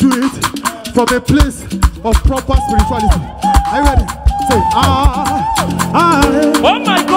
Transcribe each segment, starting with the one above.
do it from a place of proper spirituality. Are you ready? Say, ah, ah. ah. Oh my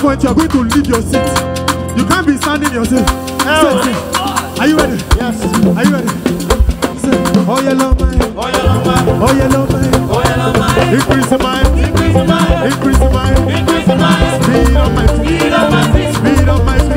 point, you're going to leave your seat. You can't be standing yourself. Oh. Sit. Are you ready? Yes. Are you ready? Sit. Oh, yeah, love my. Oh, yeah, love my. Oh, yeah, love my. Oh, yeah, love my. Increase my. Increase my. Increase my. Increase my. Speed up my feet. Speed up my feet. Speed up my feet.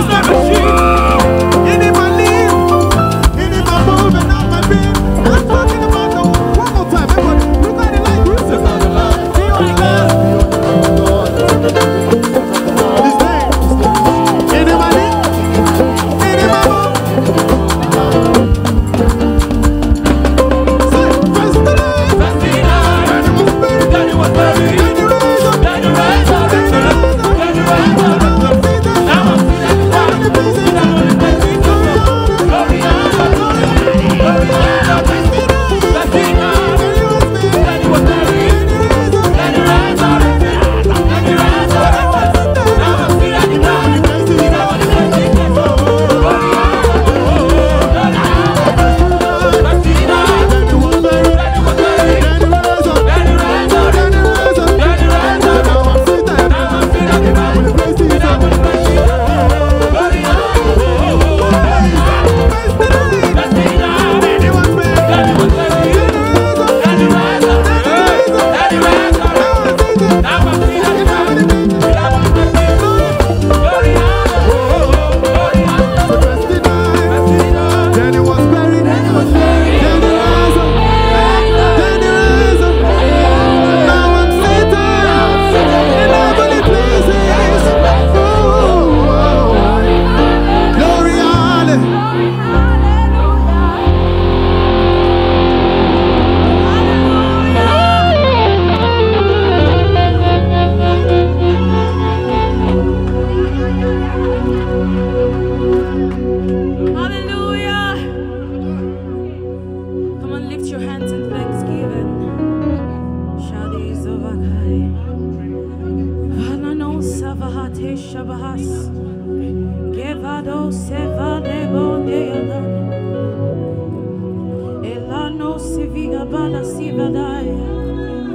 It's never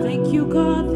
Thank you, God.